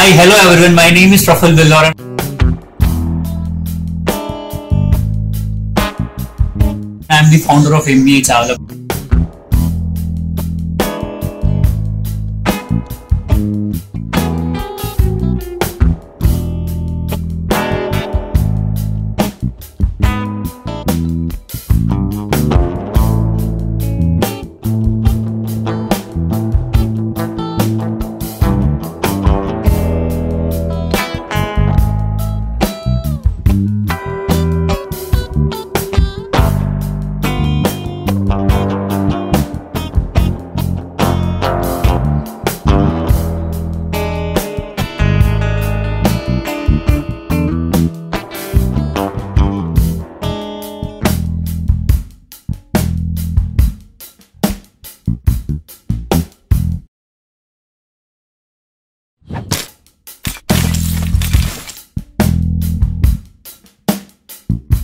Hi, hello everyone. My name is Prafull Billore. I'm the founder of MBA.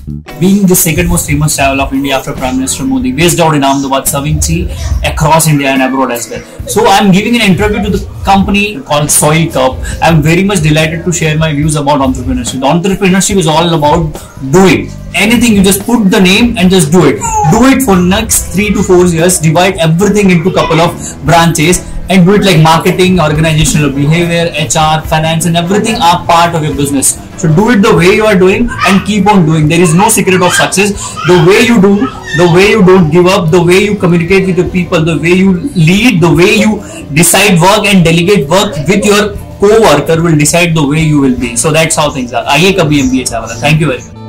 Being the second most famous chaiwala of India after Prime Minister Modi, based out in Ahmedabad, serving tea across India and abroad as well. So I'm giving an interview to the company called SoilCup. I'm very much delighted to share my views about entrepreneurship. Entrepreneurship is all about doing anything. You just put the name and just do it. Do it for next three to four years. Divide everything into couple of branches and do it like marketing, organizational behavior, HR, finance, and everything are part of your business. So do it the way you are doing and keep on doing. There is no secret of success. The way you do, the way you don't give up, the way you communicate with the people, the way you lead, the way you decide work and delegate work with your co-worker will decide the way you will be. So that's how things are. आइए कभी MBA Chawla. Thank you very much.